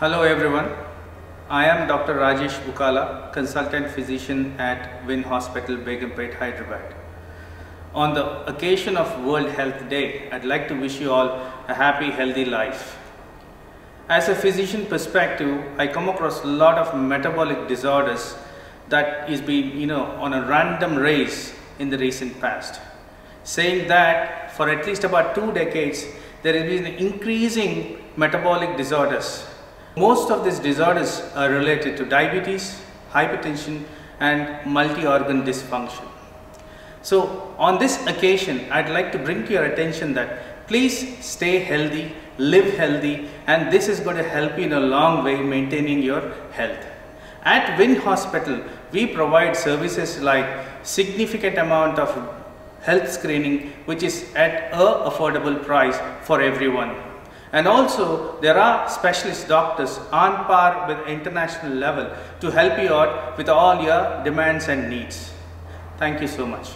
Hello everyone. I am Dr. Rajesh Vukkala, consultant physician at VINN Hospital, Begumpet, Hyderabad. On the occasion of World Health Day, I'd like to wish you all a happy, healthy life. As a physician perspective, I come across a lot of metabolic disorders that is being, you know, on a random race in the recent past. Saying that for at least about two decades, there has been increasing metabolic disorders. Most of these disorders are related to diabetes, hypertension and multi-organ dysfunction. So on this occasion, I'd like to bring to your attention that please stay healthy, live healthy and this is going to help you in a long way maintaining your health. At VINN Hospital, we provide services like significant amount of health screening which is at a affordable price for everyone. And also there are specialist doctors on par with international level to help you out with all your demands and needs. Thank you so much.